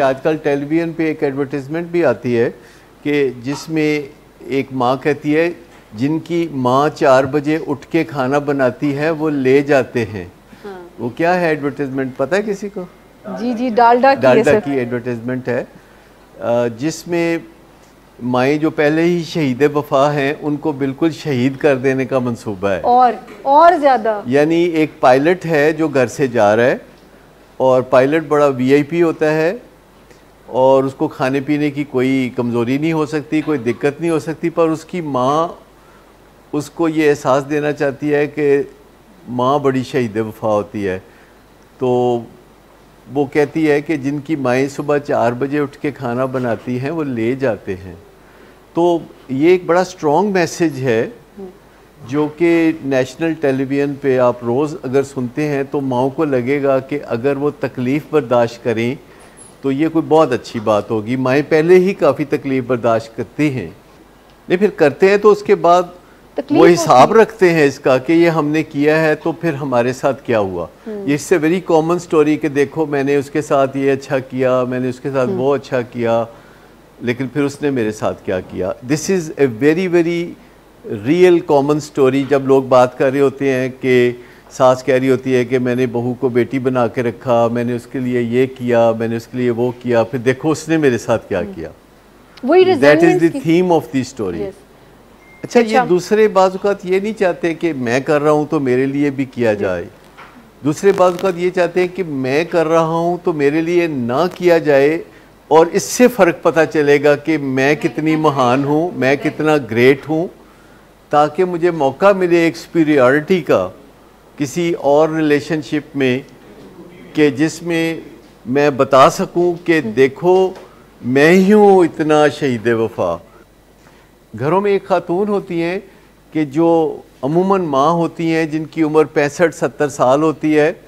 आजकल टेलीविज़न पे एक एडवर्टीज़मेंट भी आती है कि जिसमें एक माँ कहती है जिनकी माँ चार बजे उठ के खाना बनाती है वो ले जाते हैं। हाँ। वो क्या है एडवर्टीज़मेंट? पता है किसी को? जी जी डालडा की डालडा की एडवर्टीज़मेंट है। जिसमें माए जो पहले ही शहीद वफा हैं उनको बिल्कुल शहीद कर देने का मंसूबा है। और और ज़्यादा। यानी एक पायलट है जो घर से जा रहा है और पायलट बड़ा वीआईपी होता है और उसको खाने पीने की कोई कमज़ोरी नहीं हो सकती, कोई दिक्कत नहीं हो सकती, पर उसकी माँ उसको ये एहसास देना चाहती है कि माँ बड़ी शहीद वफा होती है। तो वो कहती है कि जिनकी माएँ सुबह चार बजे उठ के खाना बनाती हैं, वो ले जाते हैं। तो ये एक बड़ा स्ट्रॉन्ग मैसेज है, जो कि नेशनल टेलीविज़न पे आप रोज़ अगर सुनते हैं तो माओ को लगेगा कि अगर वो तकलीफ़ बर्दाश्त करें तो ये कोई बहुत अच्छी बात होगी। माएँ पहले ही काफ़ी तकलीफ़ बर्दाश्त करती हैं। नहीं फिर करते हैं तो उसके बाद वो हिसाब रखते हैं इसका कि ये हमने किया है तो फिर हमारे साथ क्या हुआ। ये इससे वेरी कॉमन स्टोरी कि देखो मैंने उसके साथ ये अच्छा किया मैंने उसके साथ वो अच्छा किया लेकिन फिर उसने मेरे साथ क्या किया। This is a very very real common story जब लोग बात कर रहे होते हैं कि सास कह रही होती है कि मैंने बहू को बेटी बना के रखा मैंने उसके लिए ये किया मैंने उसके लिए वो किया फिर देखो उसने मेरे साथ क्या किया। That is the theme of the story अच्छा ये अच्छा। दूसरे बाजुकात ये नहीं चाहते कि मैं कर रहा हूँ तो मेरे लिए भी किया जाए। दूसरे बाजुकात ये चाहते हैं कि मैं कर रहा हूँ तो मेरे लिए ना किया जाए और इससे फ़र्क पता चलेगा कि मैं कितनी महान हूँ मैं कितना ग्रेट हूँ ताकि मुझे मौका मिले एक सुपीरियरिटी का। किसी और रिलेशनशिप में कि जिसमें मैं बता सकूँ कि देखो, मैं ही हूँ इतना शहीद वफा। घरों में एक खातून होती हैं कि जो अमूमन माँ होती हैं, जिनकी उम्र पैंसठ, सत्तर साल होती है,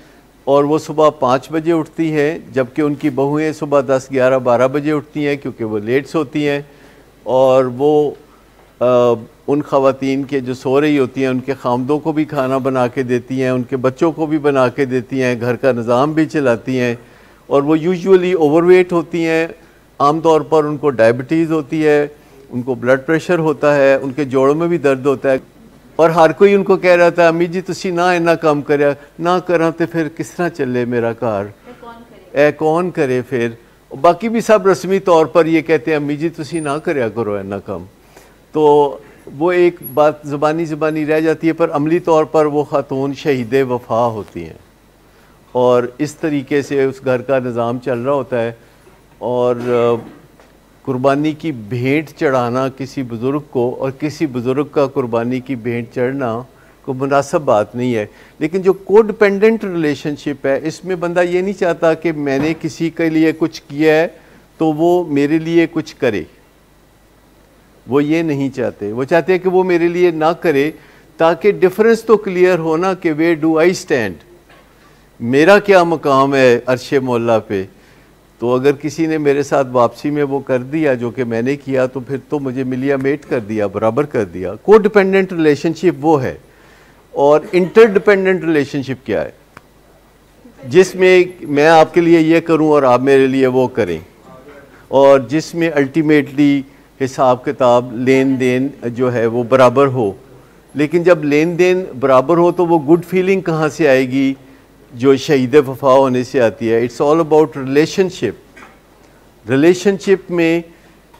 और वो सुबह पाँच बजे उठती हैं, जबकि उनकी बहुएँ सुबह दस, ग्यारह, बारह बजे उठती हैं, क्योंकि वो लेट सोती हैं, और वो उन ख़वातीन के जो सो रही होती हैं उनके खामदों को भी खाना बना के देती हैं उनके बच्चों को भी बना के देती हैं घर का निज़ाम भी चलाती हैं और वो यूजुअली ओवरवेट होती हैं। आम तौर पर उनको डायबिटीज़ होती है उनको ब्लड प्रेशर होता है उनके जोड़ों में भी दर्द होता है और हर कोई उनको कह रहा था अम्मी जी तुम ना इन्ना काम कर ना करा तो फिर किस तरह चले मेरा घर? ए कौन करे? फिर? बाकी भी सब रस्मी तौर पर ये कहते हैं अम्मी जी तुम ना करया करो इन्ना काम। तो वो एक बात ज़बानी ज़बानी रह जाती है, पर अमली तौर पर वो ख़ातून शहीद वफा होती हैं। और इस तरीके से उस घर का निज़ाम चल रहा होता है और कुर्बानी की भेंट चढ़ाना किसी बुज़ुर्ग को और किसी बुज़ुर्ग का कुर्बानी की भेंट चढ़ना को मुनासब बात नहीं है। लेकिन जो को डिपेंडेंट रिलेशनशिप है, इसमें बंदा ये नहीं चाहता कि मैंने किसी के लिए कुछ किया है तो वो मेरे लिए कुछ करे। वो ये नहीं चाहते। वो चाहते हैं कि वो मेरे लिए ना करे, ताकि डिफरेंस तो क्लियर हो ना कि वे डू आई स्टैंड मेरा क्या मकाम है अरश मोल्ला पे? तो अगर किसी ने मेरे साथ वापसी में वो कर दिया, जो कि मैंने किया तो फिर तो मुझे मिलिया मेट कर दिया, बराबर कर दिया। को डिपेंडेंट रिलेशनशिप वो है। और इंटरडिपेंडेंट रिलेशनशिप क्या है? जिसमें मैं आपके लिए ये करूँ और आप मेरे लिए वो करें। और जिसमें अल्टीमेटली हिसाब किताब लेन देन जो है वो बराबर हो। लेकिन जब लेन देन बराबर हो तो वो गुड फीलिंग कहाँ से आएगी? जो शहीद वफा होने से आती है। It's all about relationship relationship में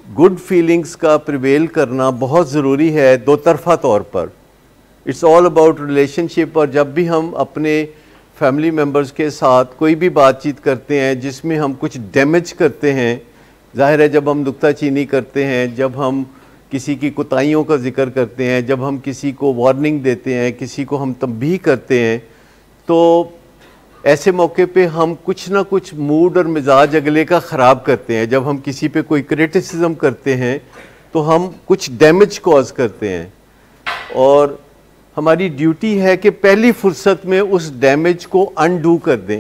गुड फीलिंग्स का प्रिवेल करना बहुत ज़रूरी है दो तरफा तौर पर। इट्स ऑल अबाउट रिलेशनशिप और जब भी हम अपने फैमिली मेंबर्स के साथ कोई भी बातचीत करते हैं, जिसमें हम कुछ डैमेज करते हैं ज़ाहिर है जब हम नुकता चीनी करते हैं, जब हम किसी की कोताहियों का ज़िक्र करते हैं, जब हम किसी को वार्निंग देते हैं, किसी को हम तंबी करते हैं तो ऐसे मौके पे हम कुछ ना कुछ मूड और मिजाज अगले का ख़राब करते हैं। जब हम किसी पे कोई क्रिटिसिज्म करते हैं तो हम कुछ डैमेज कॉज करते हैं। और हमारी ड्यूटी है कि पहली फुर्सत में उस डैमेज को अनडू कर दें।